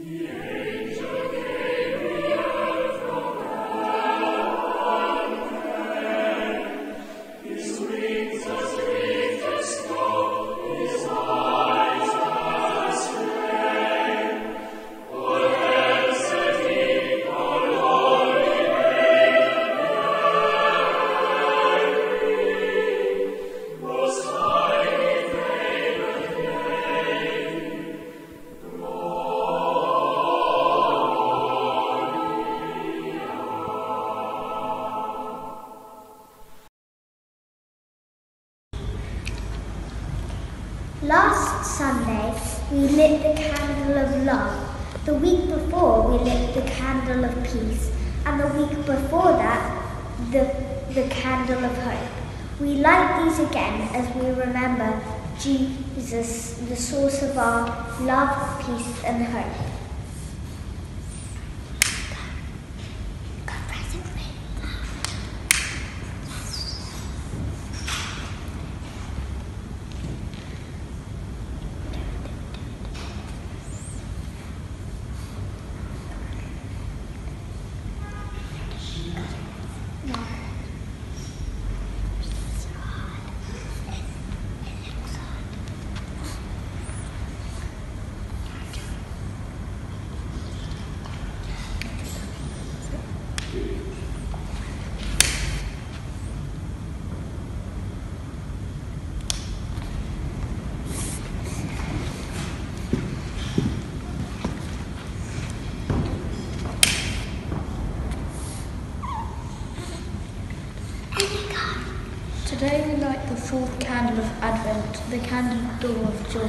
Last the candle of hope. We light these again as we remember Jesus, the source of our love, peace, and hope. Today we light the fourth candle of Advent, the candle of joy.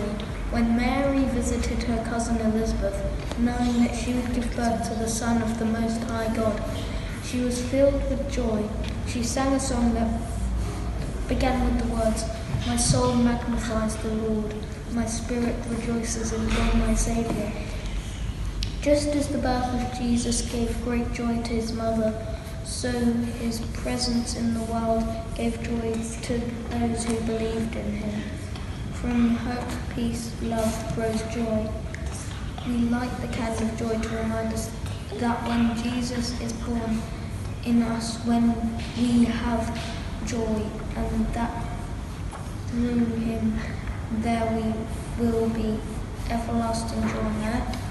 When Mary visited her cousin Elizabeth, knowing that she would give birth to the Son of the Most High God, she was filled with joy. She sang a song that began with the words, My soul magnifies the Lord, my spirit rejoices in God my Saviour. Just as the birth of Jesus gave great joy to his mother, so his presence in the world gave joy to those who believed in him. From hope, peace, love grows joy. We light the candle of joy to remind us that when Jesus is born in us, when we have joy, and that through him there we will be everlasting joy on earth.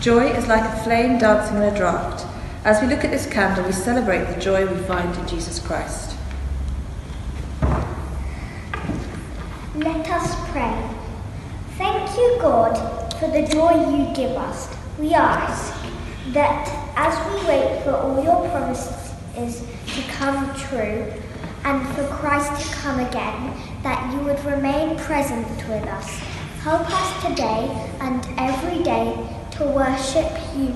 Joy is like a flame dancing in a draught. As we look at this candle, we celebrate the joy we find in Jesus Christ. Let us pray. Thank you, God, for the joy you give us. We ask that as we wait for all your promises to come true and for Christ to come again, that you would remain present with us. Help us today and every day to worship you,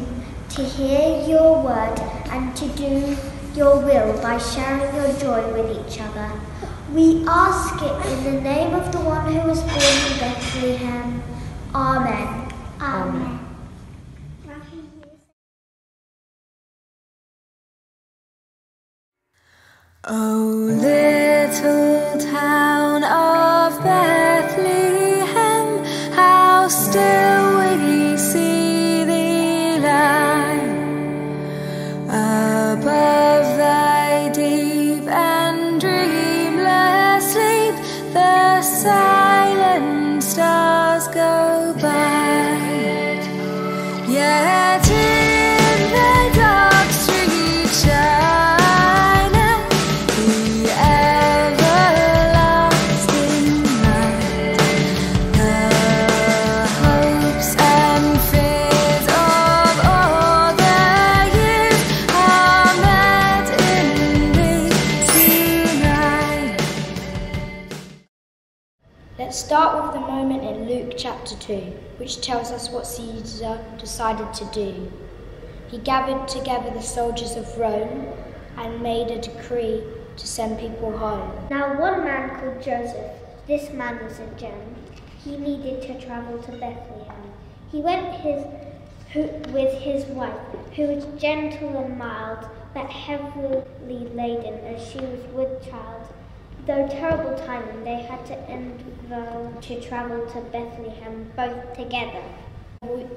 to hear your word, and to do your will by sharing your joy with each other. We ask it in the name of the one who was born in Bethlehem. Amen. Amen. Oh, in Luke chapter 2, which tells us what Caesar decided to do. He gathered together the soldiers of Rome and made a decree to send people home. Now, one man called Joseph, this man was a Jew. He needed to travel to Bethlehem. He went his, who, with his wife, who was gentle and mild, but heavily laden as she was with child. Though terrible timing, they had to to travel to Bethlehem both together.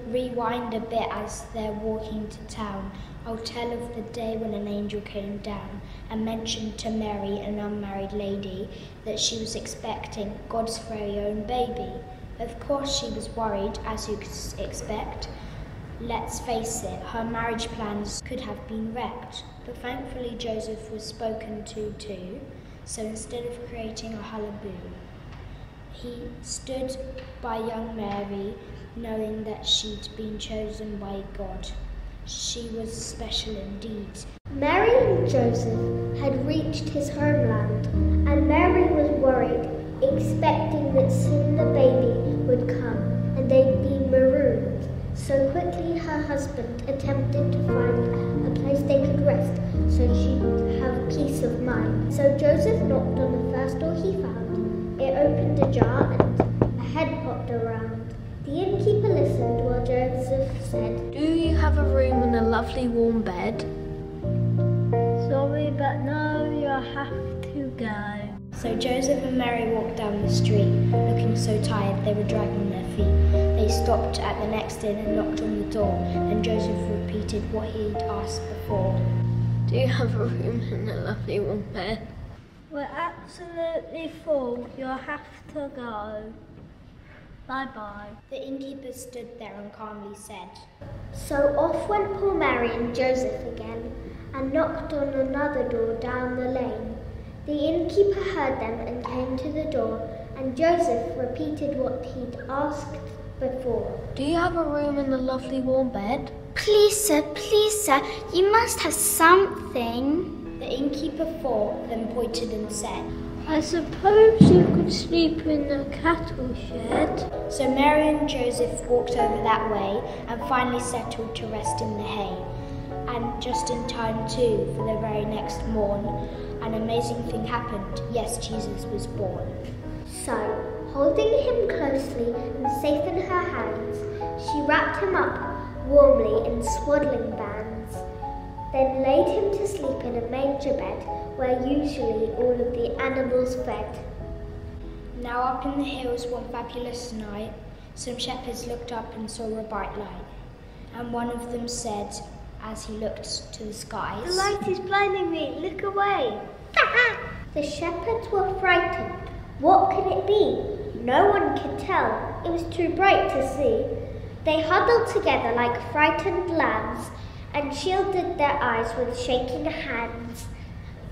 Rewind a bit as they're walking to town. I'll tell of the day when an angel came down and mentioned to Mary, an unmarried lady, that she was expecting God's very own baby. Of course, she was worried, as you could expect. Let's face it, her marriage plans could have been wrecked. But thankfully, Joseph was spoken to too, so instead of creating a hullabaloo, he stood by young Mary, knowing that she'd been chosen by God. She was special indeed. Mary and Joseph had reached his homeland, and Mary was worried, expecting that soon the baby would come and they'd be marooned. So quickly her husband attempted to find a place they could rest so she'd have peace of mind. So Joseph knocked on the first door he found. It opened ajar and a head popped around. The innkeeper listened while Joseph said, Do you have a room and a lovely warm bed? Sorry, but no, you'll have to go. So Joseph and Mary walked down the street, looking so tired they were dragging their feet. They stopped at the next inn and knocked on the door, and Joseph repeated what he'd asked before. Do you have a room and a lovely warm bed? We're absolutely full. You'll have to go. Bye bye. The innkeeper stood there and calmly said, So off went poor Mary and Joseph again and knocked on another door down the lane. The innkeeper heard them and came to the door, and Joseph repeated what he'd asked before. Do you have a room and a lovely warm bed? Please, sir, please, sir, you must have something. The innkeeper thought, then pointed and said, I suppose you could sleep in the cattle shed. So Mary and Joseph walked over that way and finally settled to rest in the hay. And just in time too, for the very next morn, an amazing thing happened. Yes, Jesus was born. So, holding him closely and safe in her hands, she wrapped him up warmly in swaddling bands, then laid him to sleep in a manger bed where usually all of the animals fed. Now up in the hills one fabulous night, some shepherds looked up and saw a bright light. And one of them said, as he looked to the skies, The light is blinding me, look away. the shepherds were frightened. What could it be? No one could tell. It was too bright to see. They huddled together like frightened lambs and shielded their eyes with shaking hands.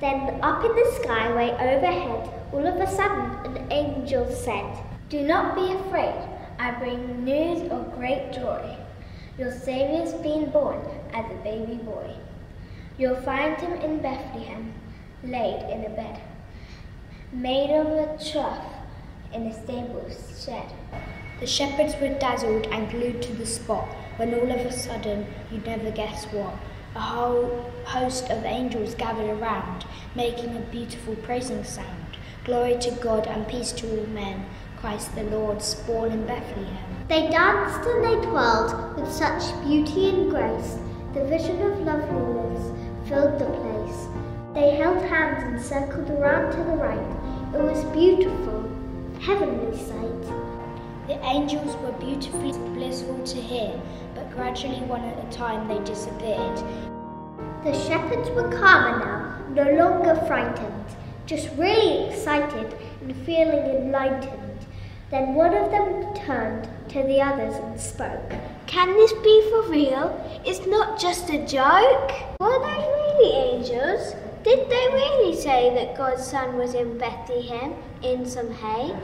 Then up in the sky, way overhead, all of a sudden an angel said, Do not be afraid. I bring news of great joy. Your Saviour's been born as a baby boy. You'll find him in Bethlehem, laid in a bed, made of a trough in a stable shed. The shepherds were dazzled and glued to the spot when all of a sudden, you'd never guess what, a whole host of angels gathered around, making a beautiful praising sound. Glory to God and peace to all men. Christ the Lord's born in Bethlehem. They danced and they twirled with such beauty and grace. The vision of loveliness filled the place. They held hands and circled around to the right. It was beautiful, heavenly sight. The angels were beautifully blissful to hear, but gradually, one at a time, they disappeared. The shepherds were calmer now, no longer frightened, just really excited and feeling enlightened. Then one of them turned to the others and spoke. Can this be for real? It's not just a joke? Were they really angels? Did they really say that God's son was in Bethlehem in some hay?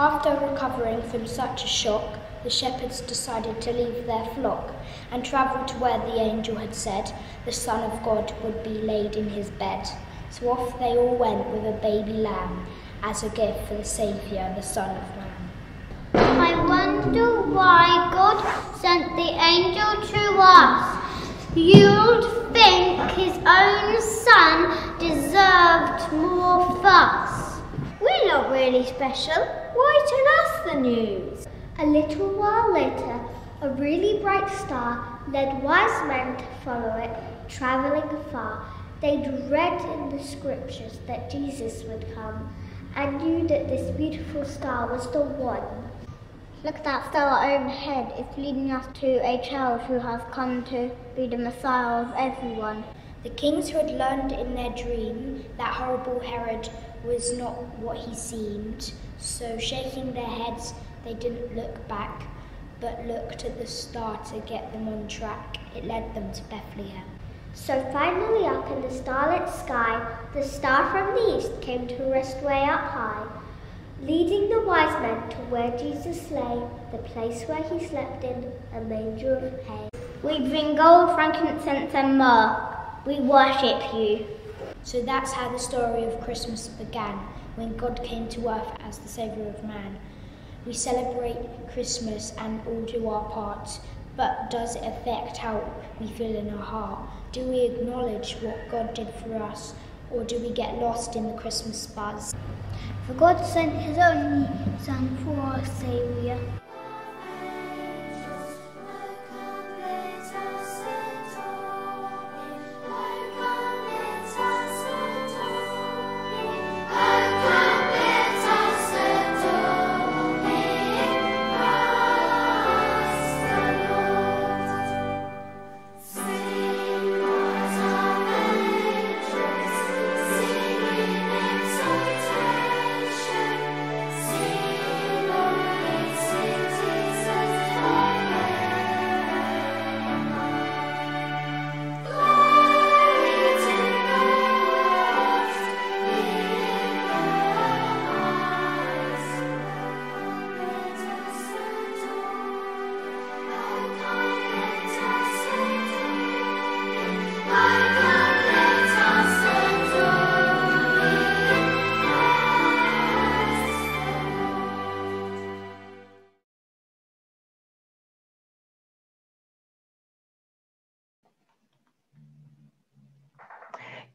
After recovering from such a shock, the shepherds decided to leave their flock and travel to where the angel had said the Son of God would be laid in his bed. So off they all went with a baby lamb as a gift for the Saviour, the Son of Man. I wonder why God sent the angel to us. You'd think his own son deserved more fuss. We're not really special. Why us the news? A little while later, a really bright star led wise men to follow it travelling afar, they'd read in the scriptures that Jesus would come and knew that this beautiful star was the one. Look at that star overhead. It's leading us to a child who has come to be the Messiah of everyone. The kings who had learned in their dream that horrible Herod was not what he seemed, so shaking their heads, they didn't look back, but looked at the star to get them on track. It led them to Bethlehem. So finally, up in the starlit sky, the star from the east came to rest way up high, leading the wise men to where Jesus lay, the place where he slept in a manger of hay. We bring gold, frankincense, and myrrh. We worship you. So that's how the story of Christmas began, when God came to earth as the Saviour of man. We celebrate Christmas and all do our part, but does it affect how we feel in our heart? Do we acknowledge what God did for us, or do we get lost in the Christmas buzz? For God sent his only Son for our Saviour.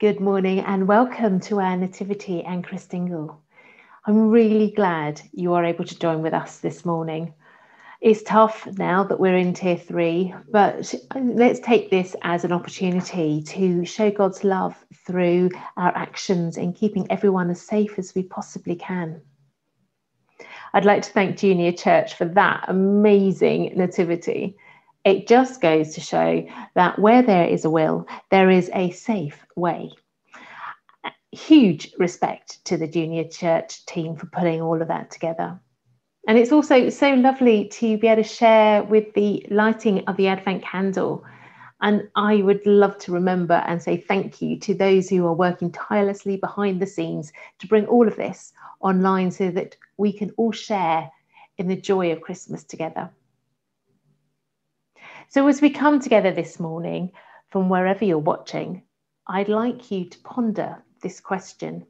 Good morning and welcome to our Nativity and Christingle. I'm really glad you are able to join with us this morning. It's tough now that we're in tier three, but let's take this as an opportunity to show God's love through our actions in keeping everyone as safe as we possibly can. I'd like to thank Junior Church for that amazing nativity. It just goes to show that where there is a will, there is a safe way. Huge respect to the Junior Church team for putting all of that together. And it's also so lovely to be able to share with the lighting of the Advent candle. And I would love to remember and say thank you to those who are working tirelessly behind the scenes to bring all of this online so that we can all share in the joy of Christmas together. So, as we come together this morning from wherever you're watching, I'd like you to ponder this question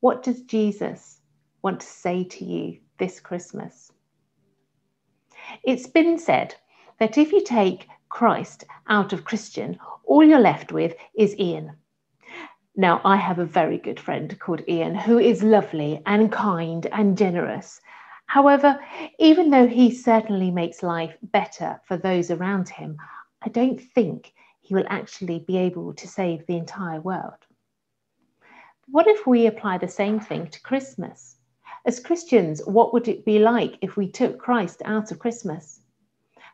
What does Jesus want to say to you this Christmas? It's been said that if you take Christ out of Christian, all you're left with is Ian. Now, I have a very good friend called Ian who is lovely and kind and generous. However, even though he certainly makes life better for those around him, I don't think he will actually be able to save the entire world. What if we apply the same thing to Christmas? As Christians, what would it be like if we took Christ out of Christmas?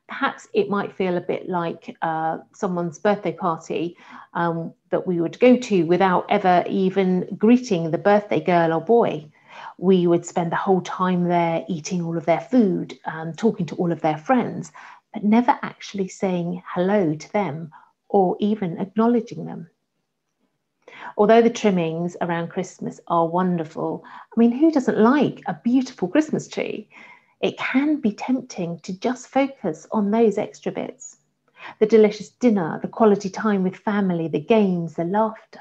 Perhaps it might feel a bit like uh, someone's birthday party um, that we would go to without ever even greeting the birthday girl or boy we would spend the whole time there eating all of their food, um, talking to all of their friends, but never actually saying hello to them or even acknowledging them. Although the trimmings around Christmas are wonderful, I mean, who doesn't like a beautiful Christmas tree? It can be tempting to just focus on those extra bits the delicious dinner, the quality time with family, the games, the laughter.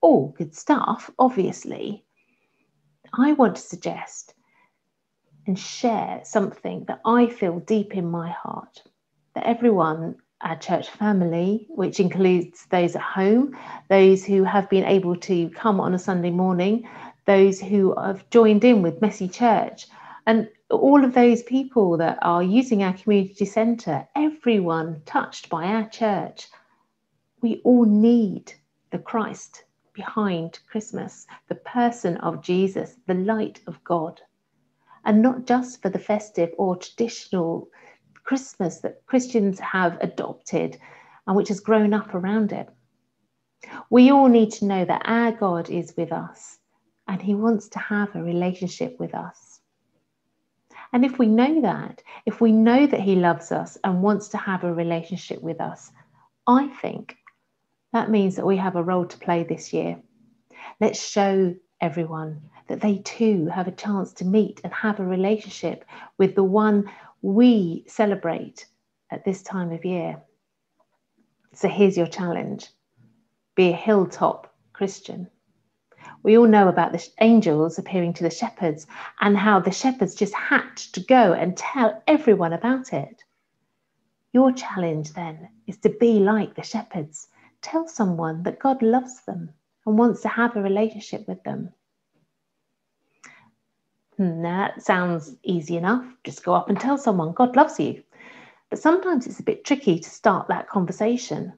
All good stuff, obviously, I want to suggest and share something that I feel deep in my heart that everyone, our church family, which includes those at home, those who have been able to come on a Sunday morning, those who have joined in with Messy Church, and all of those people that are using our community centre, everyone touched by our church, we all need the Christ behind Christmas, the person of Jesus, the light of God. And not just for the festive or traditional Christmas that Christians have adopted and which has grown up around it. We all need to know that our God is with us and he wants to have a relationship with us. And if we know that, if we know that he loves us and wants to have a relationship with us, I think that means that we have a role to play this year. Let's show everyone that they too have a chance to meet and have a relationship with the one we celebrate at this time of year. So here's your challenge be a hilltop Christian. We all know about the angels appearing to the shepherds and how the shepherds just had to go and tell everyone about it. Your challenge then is to be like the shepherds. Tell someone that God loves them and wants to have a relationship with them. Hmm, that sounds easy enough. Just go up and tell someone God loves you. But sometimes it's a bit tricky to start that conversation.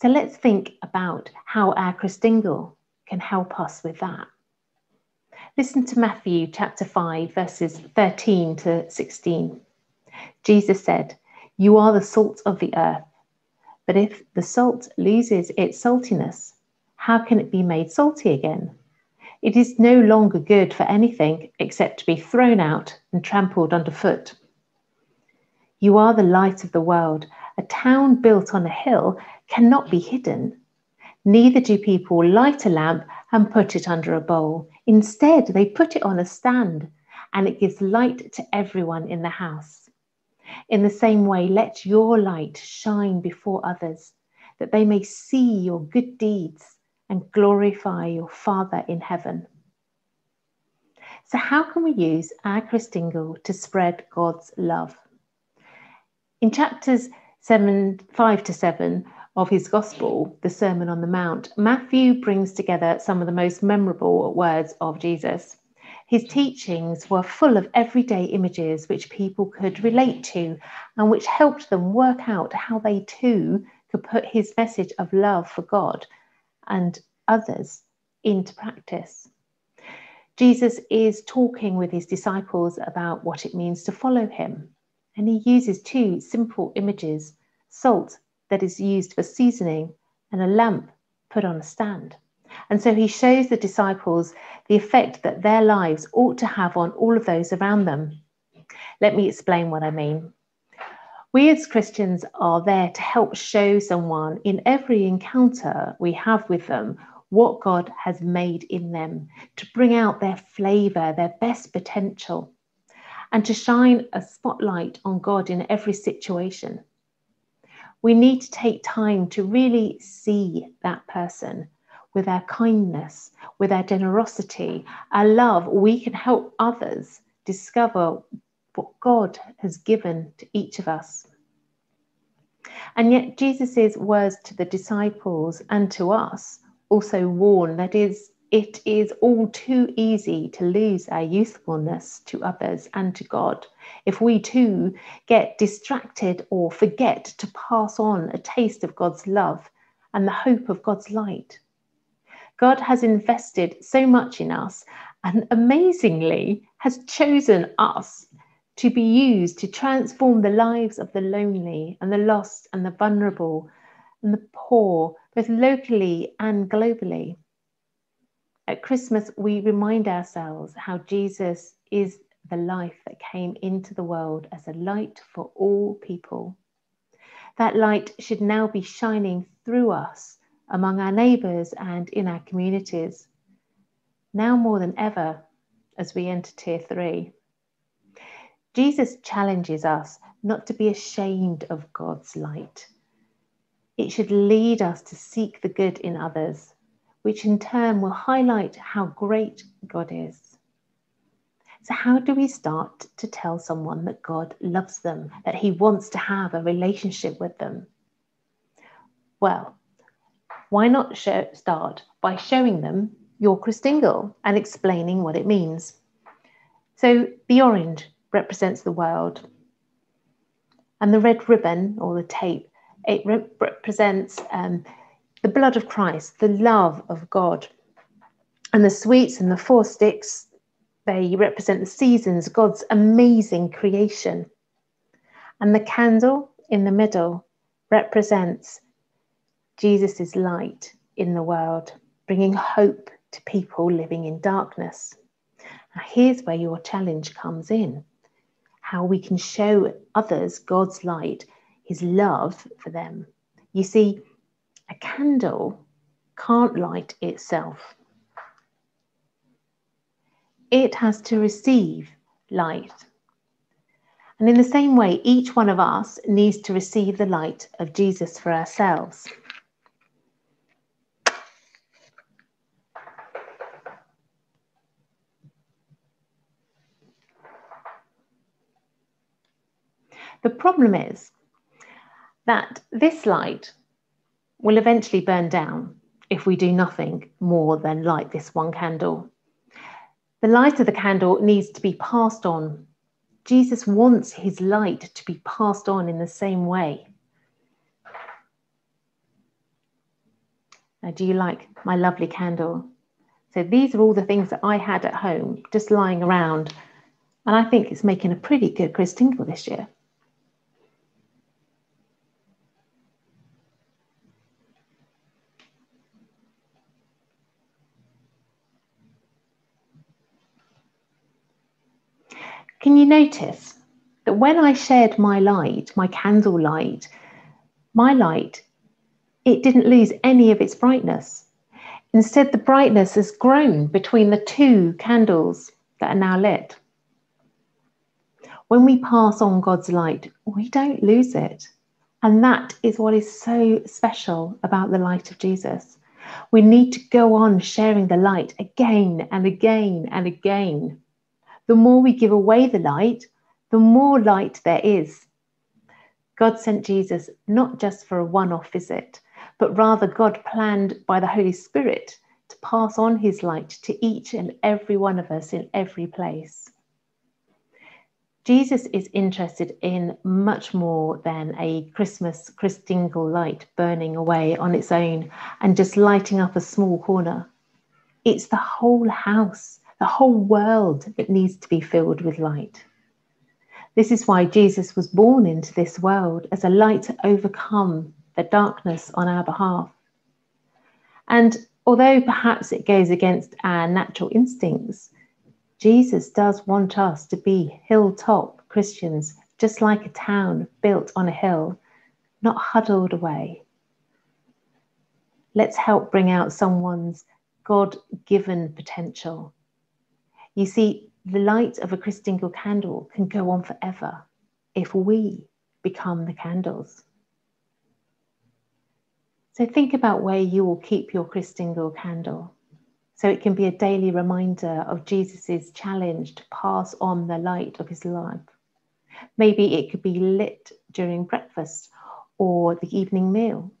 So let's think about how our Christingle can help us with that. Listen to Matthew chapter 5, verses 13 to 16. Jesus said, You are the salt of the earth. But if the salt loses its saltiness, how can it be made salty again? It is no longer good for anything except to be thrown out and trampled underfoot. You are the light of the world. A town built on a hill cannot be hidden. Neither do people light a lamp and put it under a bowl. Instead, they put it on a stand and it gives light to everyone in the house. In the same way, let your light shine before others, that they may see your good deeds and glorify your Father in heaven. So, how can we use our Christingle to spread God's love? In chapters 7, 5 to 7 of his Gospel, the Sermon on the Mount, Matthew brings together some of the most memorable words of Jesus. His teachings were full of everyday images which people could relate to and which helped them work out how they too could put his message of love for God and others into practice. Jesus is talking with his disciples about what it means to follow him, and he uses two simple images salt that is used for seasoning and a lamp put on a stand. And so he shows the disciples the effect that their lives ought to have on all of those around them. Let me explain what I mean. We as Christians are there to help show someone in every encounter we have with them what God has made in them, to bring out their flavour, their best potential, and to shine a spotlight on God in every situation. We need to take time to really see that person with our kindness, with our generosity, our love. We can help others discover what God has given to each of us. And yet, Jesus' words to the disciples and to us also warn that is it is all too easy to lose our youthfulness to others and to God if we too get distracted or forget to pass on a taste of God's love and the hope of God's light. God has invested so much in us and amazingly has chosen us to be used to transform the lives of the lonely and the lost and the vulnerable and the poor, both locally and globally. At Christmas, we remind ourselves how Jesus is the life that came into the world as a light for all people. That light should now be shining through us among our neighbours and in our communities, now more than ever as we enter tier three. Jesus challenges us not to be ashamed of God's light it should lead us to seek the good in others, which in turn will highlight how great God is. So, how do we start to tell someone that God loves them, that He wants to have a relationship with them? Well, why not show, start by showing them your Christingle and explaining what it means? So, the orange represents the world, and the red ribbon or the tape It re- represents um, the blood of Christ, the love of God. And the sweets and the four sticks, they represent the seasons, God's amazing creation. And the candle in the middle represents Jesus' is light in the world, bringing hope to people living in darkness. Now, here's where your challenge comes in how we can show others God's light, his love for them. You see, a candle can't light itself, it has to receive light. And in the same way, each one of us needs to receive the light of Jesus for ourselves. The problem is that this light will eventually burn down if we do nothing more than light this one candle. The light of the candle needs to be passed on. Jesus wants his light to be passed on in the same way. Now, do you like my lovely candle? So, these are all the things that I had at home just lying around, and I think it's making a pretty good Christingle this year. Can you notice that when I shared my light, my candle light, my light, it didn't lose any of its brightness. Instead, the brightness has grown between the two candles that are now lit. When we pass on God's light, we don't lose it. And that is what is so special about the light of Jesus. We need to go on sharing the light again and again and again the more we give away the light, the more light there is. God sent Jesus not just for a one off visit, but rather God planned by the Holy Spirit to pass on his light to each and every one of us in every place. Jesus is interested in much more than a Christmas Christingle light burning away on its own and just lighting up a small corner. It's the whole house the whole world that needs to be filled with light. This is why Jesus was born into this world as a light to overcome the darkness on our behalf. And although perhaps it goes against our natural instincts, Jesus does want us to be hilltop Christians, just like a town built on a hill, not huddled away. Let's help bring out someone's God given potential you see, the light of a Christingle candle can go on forever if we become the candles. So think about where you will keep your Christingle candle. So it can be a daily reminder of Jesus' challenge to pass on the light of his life. Maybe it could be lit during breakfast or the evening meal.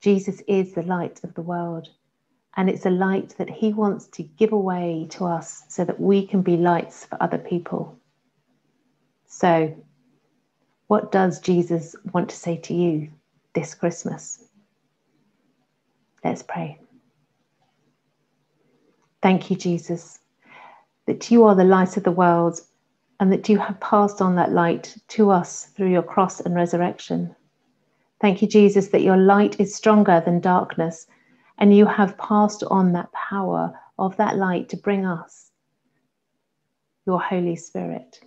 Jesus is the light of the world. And it's a light that He wants to give away to us so that we can be lights for other people. So, what does Jesus want to say to you this Christmas? Let's pray. Thank you, Jesus, that you are the light of the world and that you have passed on that light to us through your cross and resurrection. Thank you, Jesus, that your light is stronger than darkness and you have passed on that power of that light to bring us your Holy Spirit.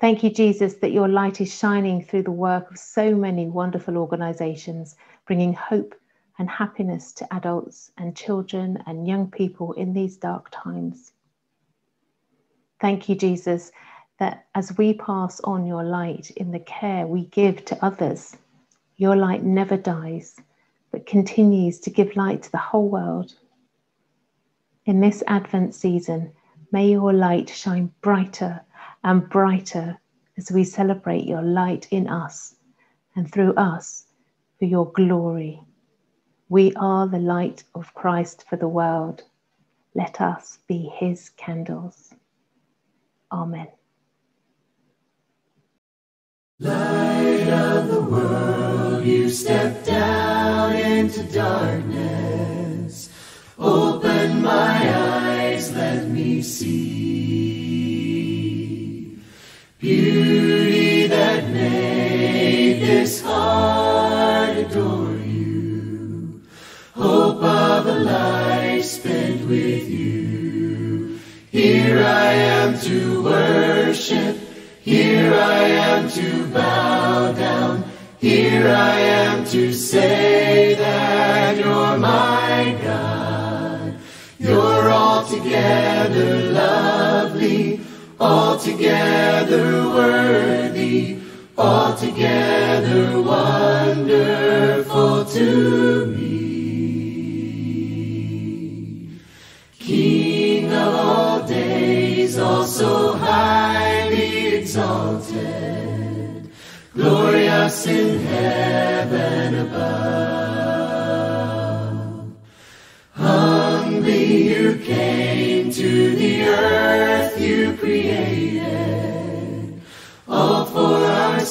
Thank you, Jesus, that your light is shining through the work of so many wonderful organizations, bringing hope and happiness to adults and children and young people in these dark times. Thank you, Jesus, that as we pass on your light in the care we give to others, your light never dies but continues to give light to the whole world. In this Advent season, may your light shine brighter and brighter as we celebrate your light in us and through us for your glory. We are the light of Christ for the world. Let us be his candles. Amen. Light of the world, you down into darkness. Open my eyes, let me see beauty that made this heart adore you. Hope of a life spent with you. Here I am to worship. Here I am to bow down. Here I am to say that altogether lovely, altogether worthy, altogether wonderful to me. King of all days, also highly exalted, glorious in heaven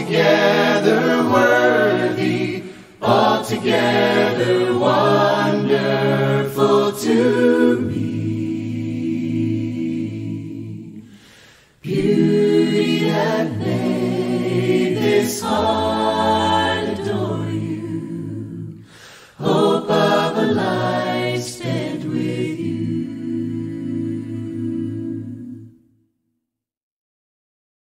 altogether worthy, altogether